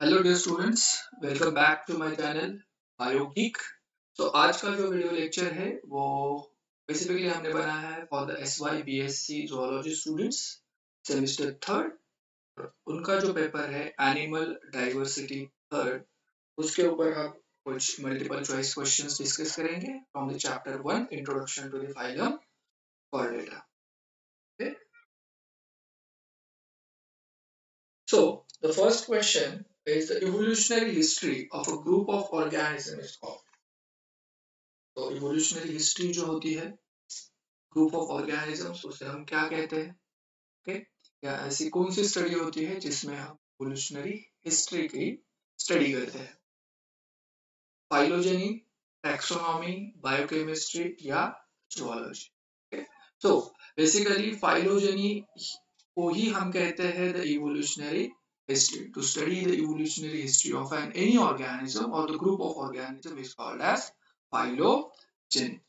Hello dear students welcome back to my channel बायोगिक तो आज का जो वीडियो लेक्चर है, वो बेसिकली हमने बनाया है for the S Y B S C zoology students semester third उनका जो पेपर है एनिमल डाइवर्सिटी थर्ड उसके ऊपर हम कुछ मल्टीपल चॉइस क्वेश्चंस डिस्कस करेंगे from the chapter one introduction to the phylum chordata okay? So, the first question is the evolutionary history of a group of organisms. तो evolutionary history जो होती है group of organisms उसे हम क्या कहते हैं okay? या ऐसी कौन सी स्टडी होती है जिसमें हम evolutionary history की स्टडी करते हैं फाइलोजेनी टैक्सोनॉमी बायोकेमिस्ट्री या zoology तो बेसिकली फाइलोजेनी को ही हम कहते हैं the evolutionary history. To study the evolutionary history of an any organism or the group of organism is called as phylogeny.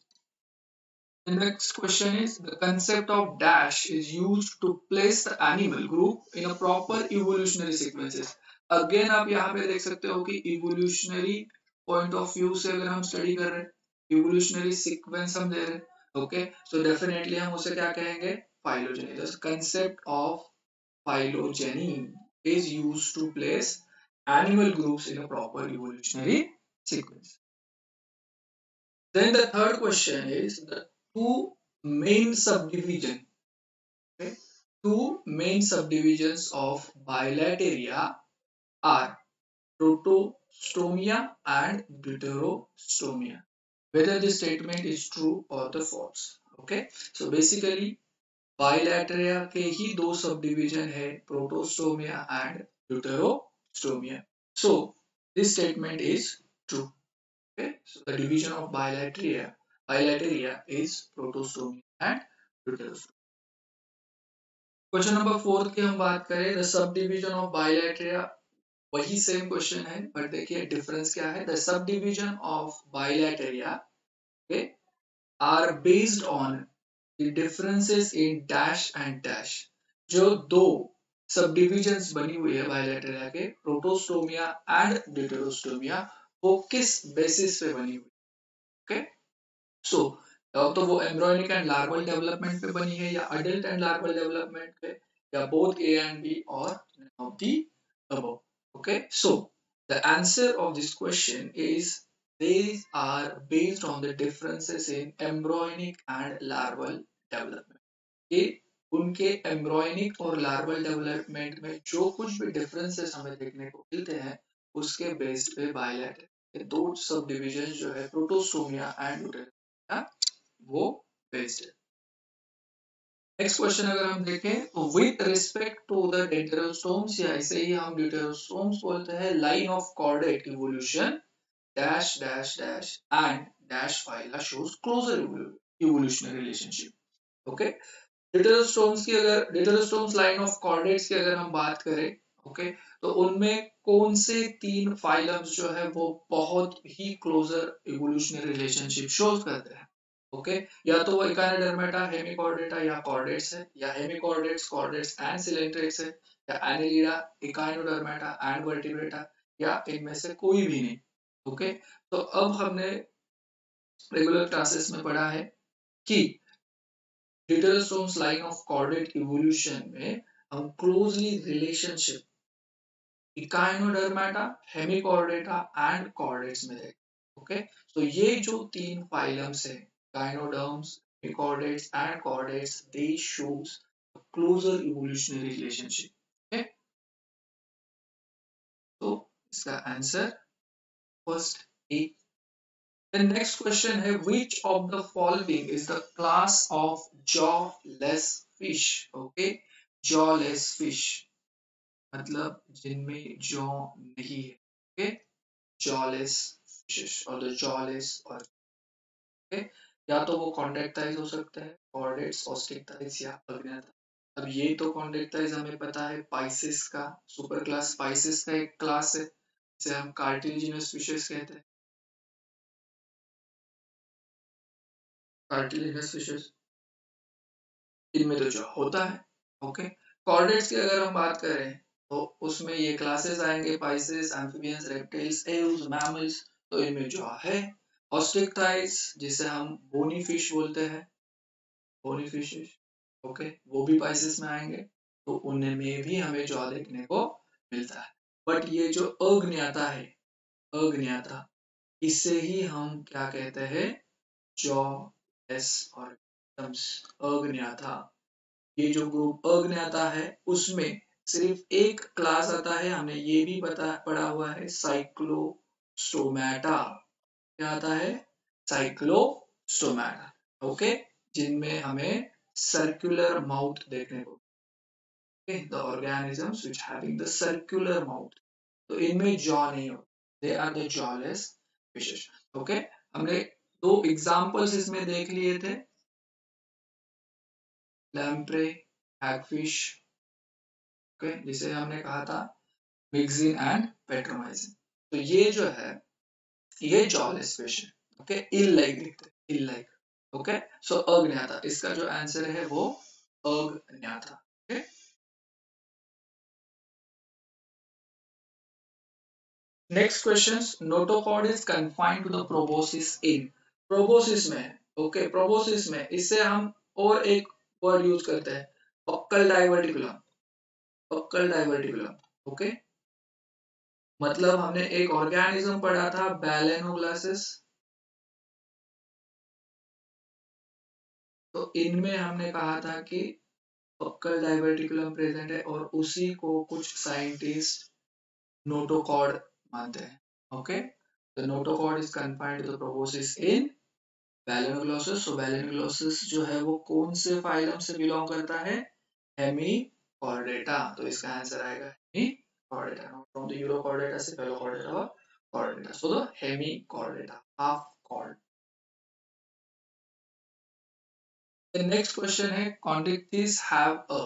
The next question is the concept of dash is used to place the animal group in a proper evolutionary sequences. Again आप यहाँ पे देख सकते हो कि evolutionary point of view से अगर हम study कर रहे हैं evolutionary sequence हम दे रहे हैं okay so definitely हम उसे क्या कहेंगे phylogeny the concept of phylogeny is used to place animal groups in a proper evolutionary sequence. Then the third question is the two main subdivision. Okay? Two main subdivisions of Bilateria are Protostomia and Deuterostomia. Whether this statement is true or the false. Okay, so basically बाइलेटरिया के ही दो sub division है protostomia and deuterostomia so this statement is true okay? So, the division is protostomia and deuterostomia. Question number fourth की हम बात करें the sub division of bilateria वही same question है but देखिए डिफरेंस क्या है? The subdivision of bilateria okay are based on the differences in dash and dash. जो दो सब डिविजन्स बनी हुई है बायोलेटेरिया के प्रोटोस्टोमिया एंड ड्यूटेरोस्टोमिया वो किस बेसिस पे बनी हुई ओके सो तो वो एम्ब्रॉयनिक एंड लार्वल डेवलपमेंट पे बनी है या अडल्ट एंड लार्वल डेवलपमेंट पे, या बोथ ए एंड बी और the above okay so the answer of this question is These are based on the differences in embryonic and larval development. ये उनके embryonic और लार्वल डेवलपमेंट में जो कुछ भी डिफरेंसेस हमें देखने को मिलते हैं, उसके बेस्ड पे बायलैट ये दो सब डिविजन जो है प्रोटोस्टोमिया एंड वो बेस्ड है नेक्स्ट क्वेश्चन अगर हम देखें तो with respect to the deuterostomes या ऐसे ही हम ड्यूटेरोस्टोम्स बोलते हैं line of chordate evolution dash dash dash and dash phyla shows closer evolutionary relationship okay? Deuterostomes की अगर डिटेरोस्टोम्स लाइन ऑफ़ कॉर्डेट्स की अगर हम बात करें ओके okay, तो उनमें कौन से तीन फाइलम्स जो है वो बहुत ही क्लोजर इवोल्यूशनरी रिलेशनशिप शोज़ करते हैं। Okay okay? या तो वो इकानोडर्मेटा हेमिकॉर्डेटा या कॉर्डेट्स है या हेमिकॉर्डेट्स कॉर्डेट्स एंड सिलेंट्रेट्स है या एनिलीडा इकानोडर्मेटा एंड वर्टिब्रेटा या इनमें से कोई भी नहीं। ओके? तो अब हमने रेगुलर क्लासेस में पढ़ा है कि deuterostomes line of chordate evolution में हम closely relationship echinodermata hemichordata and chordates में देखें ओके? तो ये जो तीन फाइलम्स हैं gynoderms hemichordates and chordates they shows a closer evolutionary relationship okay so इसका answer First A. The next question है which of the following is the class of jawless fish? Okay, jawless fish मतलब जिनमें jaw नहीं है okay? jawless fishes or the jawless or okay? या तो वो कॉन्ट्रेक्टाइज हो सकता है कॉर्डेट्स ऑस्टिक्टाइज या अग्नता अब ये तो कॉन्ट्रेक्टाइज हमें पता है पाइसिस का सुपर क्लास पाइसिस का एक क्लास है इसे हम कार्टिलिजिनस फिशेस कहते हैं। कार्टिलिजिनस फिशेस इनमें तो जो होता है ओके कॉर्डेट्स की अगर हम बात करें तो उसमें ये क्लासेस आएँगे pisces amphibians reptiles else mammals तो इनमें जॉ है ऑस्टिक्टाइल्स जिसे हम बोनी फ़िश बोलते हैं बोनी फिशेस ओके वो भी पाइसेस में आएँगे तो उनमें भी हमें जॉ देखने को मिलता है। बट ये जो अग्न्याता है, अग्न्याता, इसे ही हम क्या कहते हैं? जॉ एस और अग्न्याता। ये जो ग्रुप अग्न्याता है, उसमें सिर्फ़ एक क्लास आता है हमने ये भी पता, पढ़ा हुआ है साइक्लोस्टोमेटा क्या आता है? साइक्लोस्टोमेटा ओके जिनमें हमें सर्कुलर माउथ देखने को the organisms which having the circular mouth तो इनमें जॉ नहीं होता they are the jawless fishes okay हमने दो एग्जांपल्स इसमें देख लिए थे लैम्प्रे हैगफिश ओके जिसे हमने कहा था मिक्सिन एंड पेट्रोमाइसिन तो ये जो है ये जॉलेस फ़िश है ओके इल लाइक दिखते इल लाइक ओके सो अग्न्याता इसका जो आंसर है वो अग्न्याता okay next question notochord is confined to the proboscis in proboscis में ओके okay, प्रोबोसिस में इससे हम और एक वर्ड यूज़ करते हैं buccal diverticulum buccal diverticulum okay मतलब हमने एक ऑर्गेनिज्म पढ़ा था बैलेनोग्लासिस तो इनमें हमने कहा था कि बक्कल डाइवर्टिकुलम प्रेजेंट है और उसी को कुछ साइंटिस्ट नोटोकॉर्ड मानते हैं okay the notochord is confined to the proboscis in balanoglossus so balanoglossus जो है वो कौन से फाइलम से बिलोंग करता है? हेमी कॉर्डेटा तो इसका आंसर आएगा hemichordata from the urochordata से फेलो कॉर्डेटा और chordata so the hemichordata half chord next question है कॉन्डिक्टिस हैव अ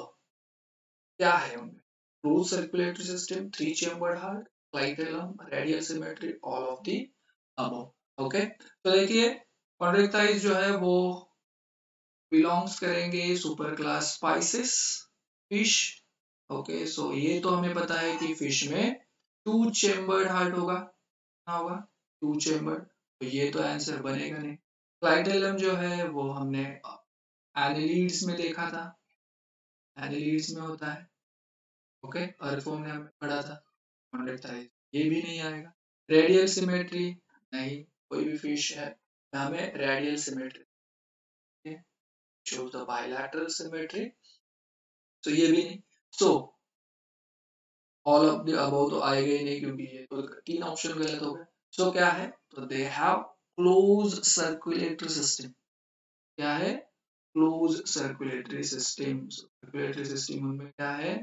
क्या है उनमें? Two circulatory system three chambered heart clitellum radial symmetry, all of the above. Okay तो देखिए chondrichthyes जो है वो बिलोंग्स करेंगे super class pisces fish okay so ये तो हमें पता है कि फ़िश में टू चेम्बर्ड हार्ट होगा। क्या होगा टू चेम्बर्ड तो ये तो आंसर बनेगा नहीं। क्लाइटेलम जो है वो हमने एनिलीड्स में देखा था। एनिलीड्स में होता है। ओके अर्थफॉर्म ने हमें पढ़ा था। ये भी नहीं आएगा। रेडियल सिमेट्री नहीं, कोई भी फ़िश है हमें radial symmetry shows the bilateral symmetry तो ये भी नहीं। So all of the above तो आएगा ही नहीं क्योंकि ये तो तीन ऑप्शन गलत हो गए। सो क्या है? तो they have close circulatory system क्या है? Close circulatory system circulatory system उनमें क्या है?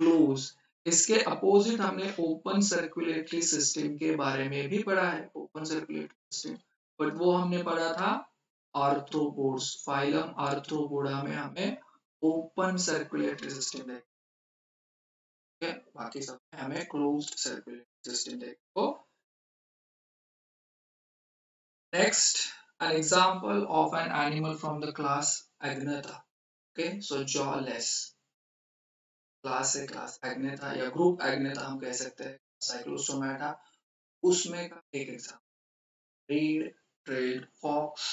क्लोज इसके अपोजिट हमने ओपन सर्कुलेटरी सिस्टम के बारे में भी पढ़ा है ओपन सर्कुलेटरी सिस्टम बट वो हमने पढ़ा था आर्थ्रोपोड्स फाइलम आर्थ्रोपोडा में हमें ओपन सर्कुलेटरी सिस्टम देखो बाकी सब में हमें क्लोज्ड सर्कुलेटरी सिस्टम देखो। Next an example of an animal from the class agnatha okay? So, jawless class से क्लास एग्नेटा या ग्रुप एग्नेटा हम कह सकते हैं साइक्लोसोमेटा उसमें का एक example read trade fox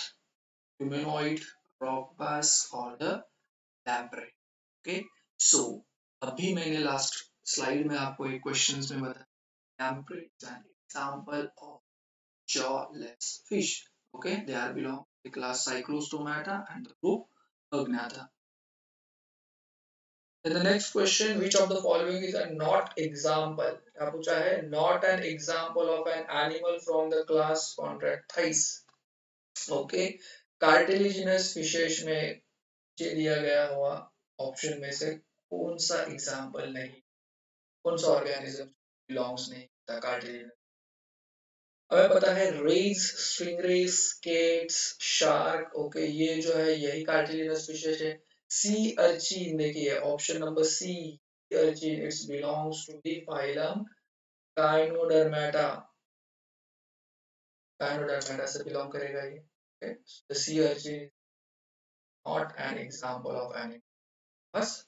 humanoid रॉकबस और द लैम्प्रे ओके सो अभी मैंने लास्ट स्लाइड में आपको एक क्वेश्चंस में बताया lamprey is an example of jawless fish okay they are belong the class cyclostomata and the group agnatha the next question, which of the following is a not example? क्या पूछा है? Not an example of an animal from the class chondrichthyes okay. Cartilaginous fishes में दिया गया हुआ option में से कौन सा एग्ज़ाम्पल नहीं? कौन सा ऑर्गेनिज्म बिलोंग्स नहीं होता कार्टिलिजिनस हमें पता है rays stingrays skates shark okay ये जो है यही कार्टिलिजिनस फिशेस है। सी अर्चिन देखिए option number sea urchin it's belongs to the phylum echinodermata echinodermata से बिलोंग करेगा ये Okay, the sea urchin is not an example of animal. Bas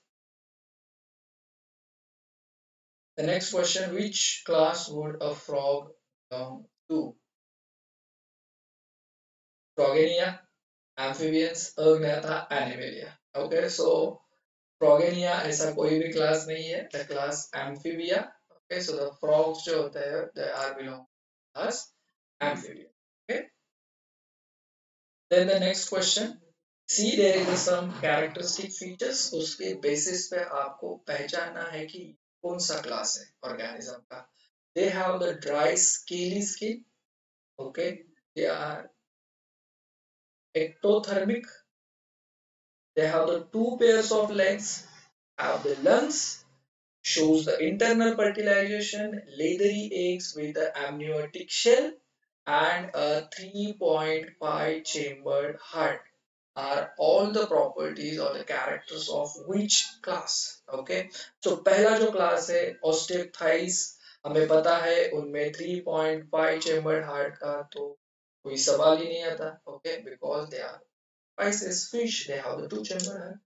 The next question, which class would a frog belong to? Frogenia, amphibians, Agnatha, Animalia. Okay so progenia ऐसा कोई भी class नहीं है the class amphibia okay so the frogs जो होते हैं they are belong class amphibia okay then the next question see there is some characteristic features उसके basis पे आपको पहचानना है कि कौन सा क्लास है ऑर्गेनिज्म का. They have the dry scaly skin okay they are ectothermic They have the two pairs of legs, have the lungs, shows the internal fertilization, leathery eggs with the amniotic shell, and a 3.5 chambered heart are all the properties or the characters of which class okay so पहला जो class है osteophytes हमें पता है उनमें 3.5 chambered heart का तो कोई सवाल ही नहीं आता okay because they are Pisces fish they have the two chamber heart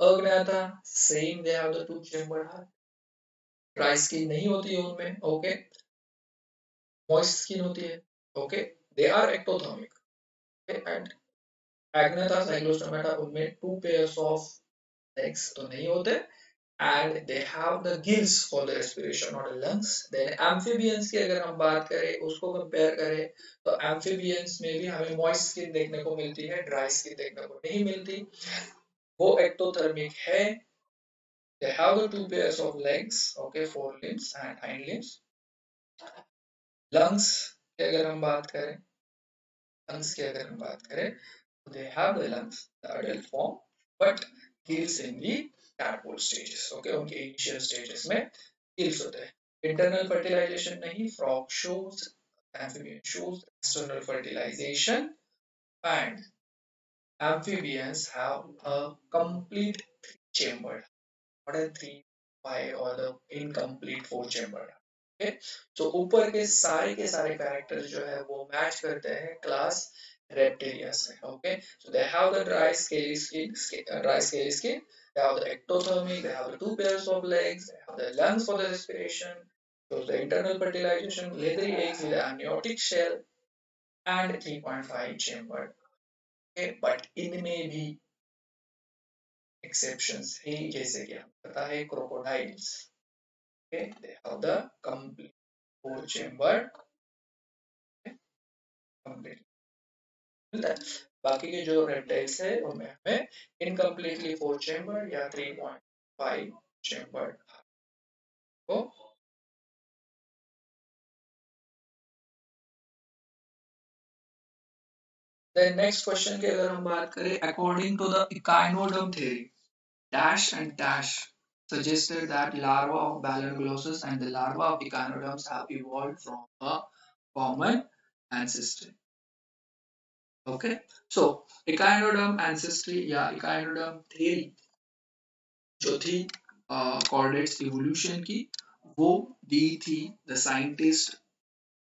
Agnata, same they have the two chamber heart dry skin नहीं होती है okay moist skin होती है they are ectothermic okay and Agnata, cyclostomata उनमें two pairs of legs तो नहीं होते they have the gills for the respiration or the lungs then amphibians की अगर हम बात करें उसको कंपेयर करें तो amphibians में भी हमें moist skin देखने को मिलती है dry skin देखने को नहीं मिलती वो ectothermic है they have the two pairs of legs okay four limbs and hind limbs lungs की अगर हम बात करें lungs की अगर हम बात करें they have the lungs the adult form but gills in the tadpole stages okay उनके इनिशियल स्टेजेस में किल्स होते हैं। इंटरनल फर्टिलाइजेशन नहीं frog shows amphibian shows external fertilisation and amphibians have a complete chamber what are three five और the incomplete four chamber okay तो ऊपर के सारे के सारे कैरेक्टर जो है वो मैच करते हैं क्लास रेप्टिलिया से okay so they have the dry scaly skin dry scaly skin they have the ectothermic they have the two pairs of legs they have the lungs for the respiration so the internal fertilization leathery eggs with amniotic shell and 3.5 chambered okay but इनमें भी exceptions है जैसे कि हम पता है crocodiles okay they have the complete four chambered बाकी के जो रेप्टाइल्स है, उनमें हमें इनकम्प्लीटली फोर चैम्बर या थ्री पॉइंट फाइव चैम्बर को नेक्स्ट क्वेश्चन की अगर हम बात करें according to the echinoderm theory dash and dash suggested that larva of balanoglossus and the larva of echinoderms have evolve from a common ancestor Okay, so echinoderm ancestry या echinoderm theory जो थी chordates uh, evolution की वो दी थी the scientist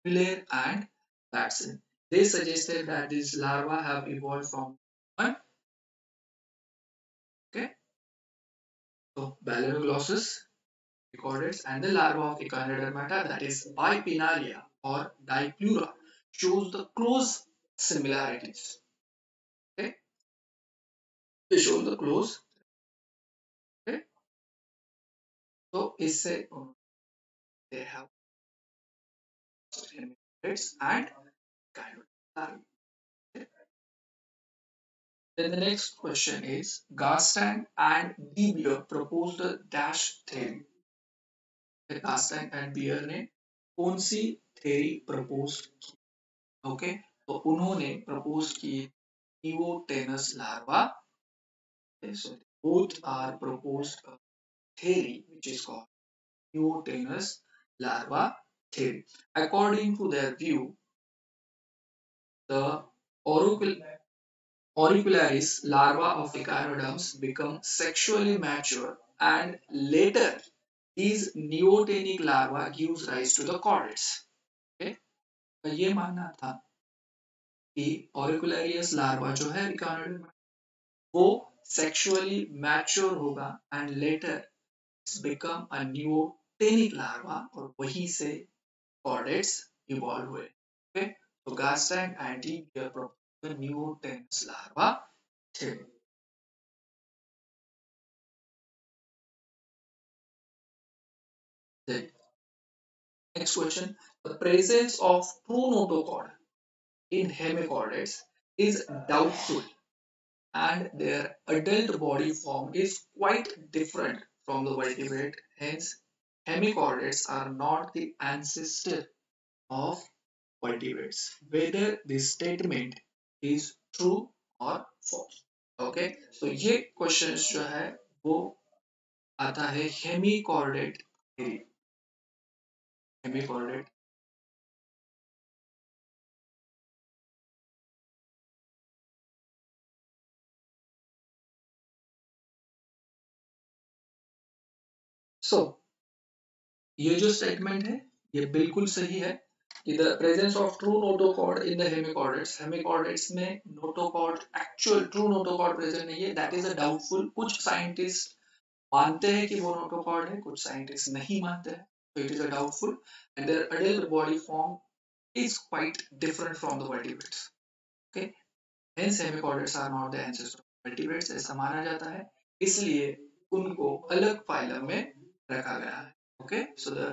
Miller and Watson. They suggested that these larvae have evolved from one. Okay, so Balaroglossus recorded and the larva of Echinodermata that is Bipinnaria or Dipleura shows the close similarities. Okay, they show the close. Okay, so इससे they have and kind of Then the next question is Garstand and De Beer proposed the dash theory. Garstand and Beer ने कौन सी theory propose की? Okay, तो उन्होंने propose की Neotenus larva. Okay, so both are proposed a theory which is called Neotenus larva theory. According to their view, the auricul auricularis larva of echinoderms become sexually mature and later these neotenic larva gives rise to the chordates. Okay? तो ये मानना था कि ऑरिकुलरियस larva जो है रिकार्ड वो sexually mature होगा and later become a new larva और वहीं से कॉर्डेट्स इवॉल्व हुए। ओके तो गास्टैंग एंटी गियर प्रोपोज न्यू लार्वा थे। Next question the presence of true notochord in hemichordates is doubtful and their adult body form is quite different from the vertebrate. Hence, hemichordates are not the ancestor of vertebrates. Whether this statement is true or false. Okay, so ये questions जो है वो आता है hemichordate theory. Hemichordate सो so, ये जो statement है ये बिल्कुल सही है कि the presence of true notochord in the hemichordates hemichordates में notochord actual true notochord present नहीं है दैट इज़ अ डाउटफुल कुछ साइंटिस्ट मानते हैं कि वो नोटोकॉर्ड है कुछ साइंटिस्ट नहीं मानते हैं it is a doubtful and their adult body form is quite different from the vertebrates. Okay? Hence hemichordates are not the ancestors of vertebrates ऐसा माना जाता है इसलिए उनको अलग फाइलम में रखा गया है okay so the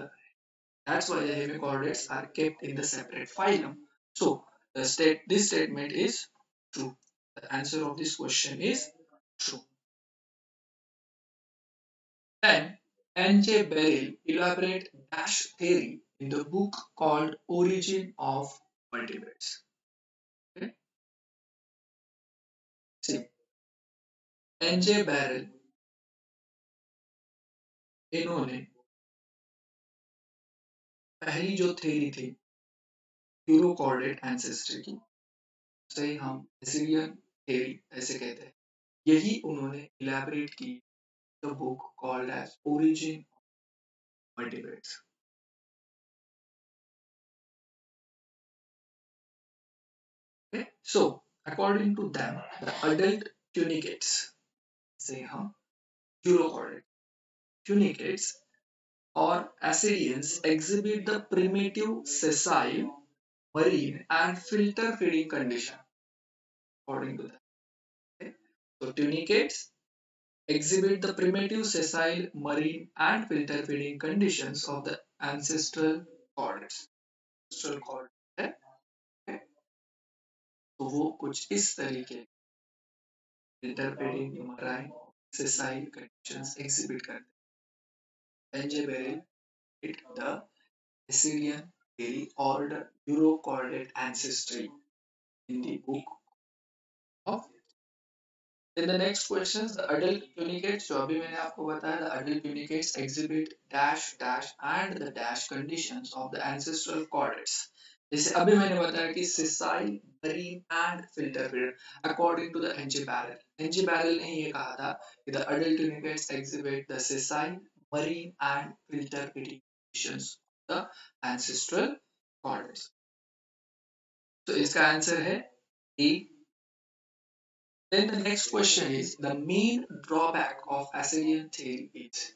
that's why the hemichordates are kept in the separate phylum so the state this statement is true the answer of this question is true then N.J. Beryl elaborate dash theory in the book called Origin of Vertebrates. Okay? See, N.J. Beryl इन्होंने पहली जो theory थी urochordate ancestor की, उसे हम एसिलियन theory ऐसे कहते हैं। यही उन्होंने इलेबरेट की the book called as origin vertebrates okay, so, according to them, the adult tunicates say हम urochordate tunicates or ascidians exhibit the primitive sessile, marine and filter feeding condition according to them. Okay? So tunicates exhibit the primitive sessile, marine and filter feeding conditions of the ancestral chordates. Ancestral chord है okay? तो वो कुछ इस तरीके filter feeding, marine, sessile conditions exhibit करते Benjamin it the Assyrian theory or the Eurochordate ancestry in the book of In the next questions, the adult tunicates, जो अभी मैंने आपको बताया, the adult tunicates exhibit dash dash and the dash conditions of the ancestral chordates. जैसे अभी मैंने बताया कि sessile marine and filter feeder according to the NG barrel. NG barrel ने ये कहा था कि the adult tunicates exhibit the sessile marine and filter conditions the ancestral chordates. So इसका आंसर है A. Then the next question is the main drawback of Assyrian theory is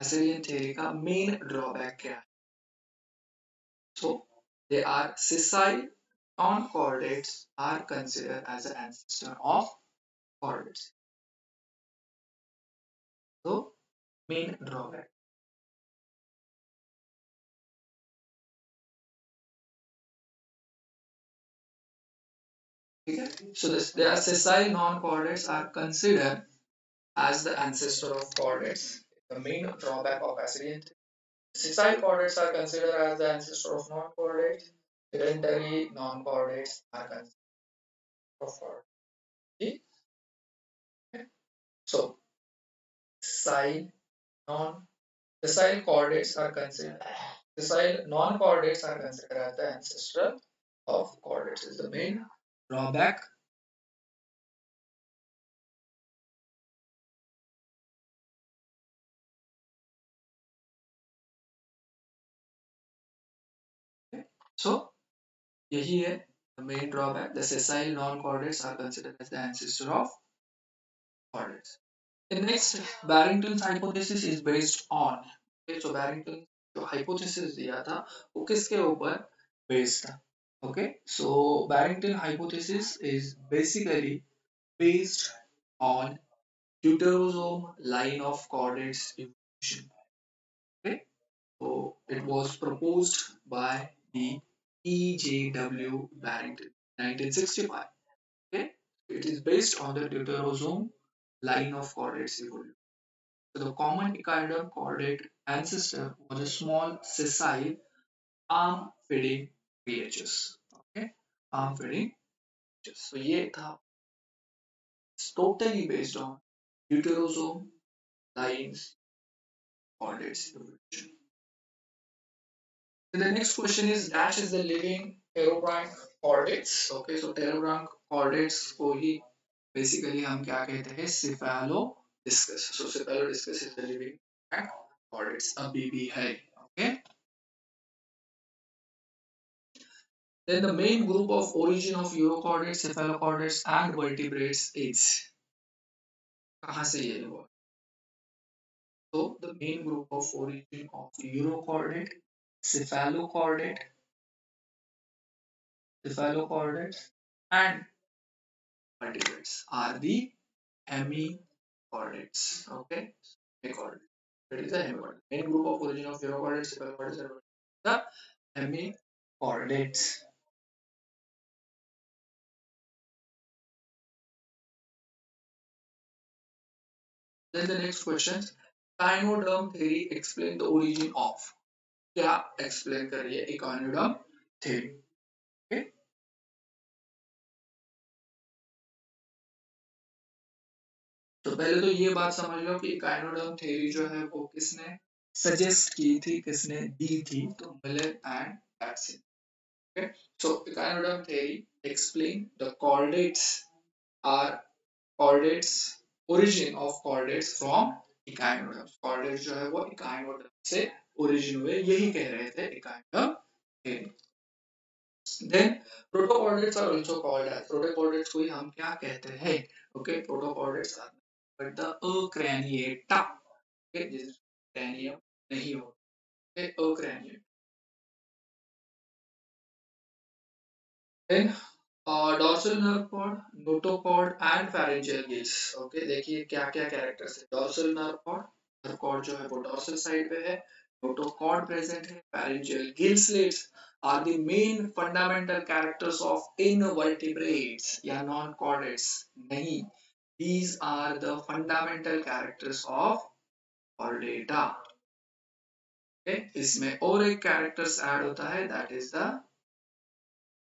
Assyrian theory का main drawback क्या है? So they are sessile non-chordates are considered as an ancestor of chordates. So main drawback. Okay. So this, the sessile non-chordates are considered as the ancestor of chordates. The main drawback of Assyrian sessile chordates are considered as the ancestor of non-chordates. Sedentary non-chordates are considered of chordates. Okay. So sessile non sessile chordates are considered sessile non-chordates are considered as the ancestral of chordates. Is the main drawback so यही है the main drawback the sessile non-chordates are considered as the ancestor of chordates the next Barrington's hypothesis is based on so Barrington जो hypothesis दिया था वो किसके ऊपर based था okay so barrington hypothesis is basically based on deuterosome line of coordinates evolution okay so it was proposed by the ejw barrington 1965 okay it is based on the deuterosome line of coordinates evolution So the common echinoderm chordate ancestor was a small sessile arm-feeding creatures. Okay, arm-feeding creatures. So ये था it's totally based on deuterosome lines chordates evolution. And the next question is dash is the living pterobranch chordates. Okay, so pterobranch chordates को ही basically हम क्या कहते हैं cephalo discus. So discus is the living and or it's a BB hay. Okay. Then the main group of origin of urochordates, cephalochordates and vertebrates is कहाँ से ये हुआ? So the main group of origin of urochordate, cephalochordate, cephalochordates and vertebrates are the hemi coordinates. Okay, hemichordates. That is the hemichordate. Main group of origin of hemichordates, cephalochordates, and the hemichordates. Then the next question, echinoderm theory explain the origin of. क्या explain कर रही है तो पहले तो ये बात समझ लो कि काइनोडर्म थ्योरी जो है वो किसने सजेस्ट की थी, किसने दी थी तो Miller and Watson okay so echinoderm theory explain the chordates are chordates origin of chordates from echinoderm chordates जो है वो इकाइनोडर्म से ओरिजिन हुए, यही कह रहे थे echinoderm theory then protochordates are also called as protochordates को ही हम क्या कहते हैं okay protochordates are but the acraniata okay this is cranium नहीं हो okay acraniata then uh, dorsal nerve cord notochord and pharyngeal gills okay देखिए क्या क्या कैरेक्टर्स है dorsal nerve cord nerve cord जो है वो dorsal side पे है notochord present है pharyngeal gill slits are the main fundamental characters of invertebrates या non chordates नहीं These are the fundamental characters of chordata. Okay, इसमें और एक characters add होता है that is the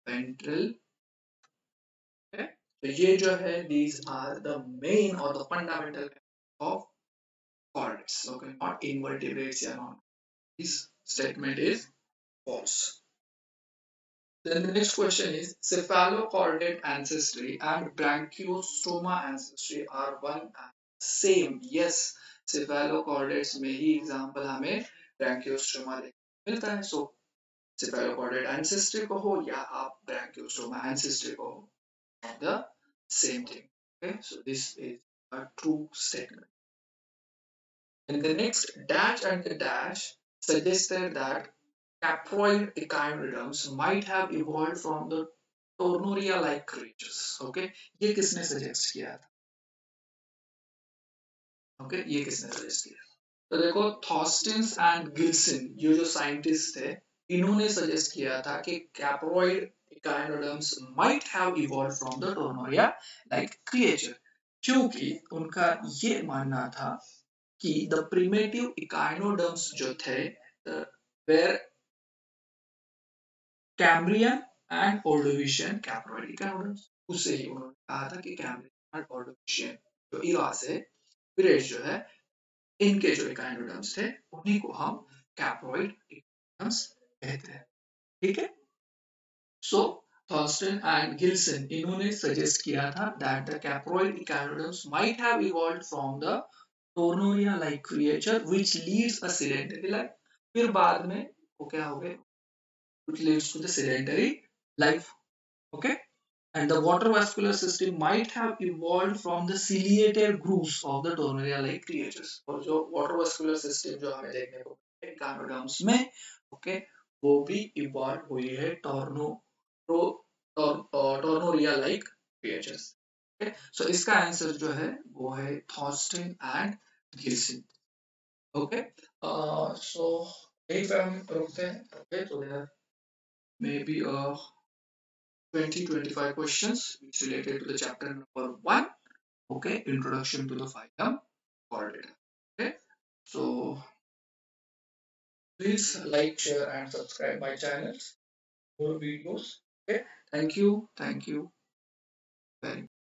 ventral. Okay, तो ये जो है these are the main or the fundamental of chordates. Okay, not invertebrates या not. This statement is false. Then the next question is cephalochordate ancestry and branchiostoma ancestry are one and same. Yes, cephalochordates में ही example हमें branchiostoma मिलता है. So cephalochordate ancestry को हो या आप branchiostoma ancestry को हो, the same thing. Okay, so this is a true statement. And the next dash and the dash suggested that caproid echinoderms might have evolved from the Tornoria-like creatures. Okay, ये किसने suggest किया था? Okay, ये किसने suggest किया? तो देखो थॉस्टिन्स and Gilson ये जो साइंटिस्ट थे इन्होंने सजेस्ट किया था कि कैप्रोइड echinoderms might have evolved from the Tornoria like creature क्योंकि उनका ये मानना था कि the primitive echinoderms जो थे were Cambrian and Ordovician carpoid echinoderms उससे ही उन्होंने कहा था कि कैम्ब्रियन एंड ओर्डोविशियन जो इरा से विरेज जो है इनके जो इकाइनोडम्स थे उन्हीं को हम कैप्रोइड इकाइनोडम्स कहते हैं ठीक है सो थॉस्टन एंड गिल्सन इन्होंने सजेस्ट किया था that the carpoid echinoderms might have evolved from the tornaria like creature which leads a sedentary life फिर बाद में वो क्या हो गए which leads to the sedentary life okay and the water vascular system might have evolved from the ciliated grooves of the Tornaria like creatures और जो water vascular system जो हमें देखने को हैं ganoderms में ओके वो भी इवॉल्व हुई है टॉर्नो tornaria like creatures okay so इसका आंसर जो है वो है Thorston and Gilson okay so यहीं पे हम रुकते हैं ओके तो maybe uh, 20 25 questions which related to the chapter number one. Okay introduction to the phylum chordata okay so please like share and subscribe my channels. More videos. Okay thank you thank you. Very much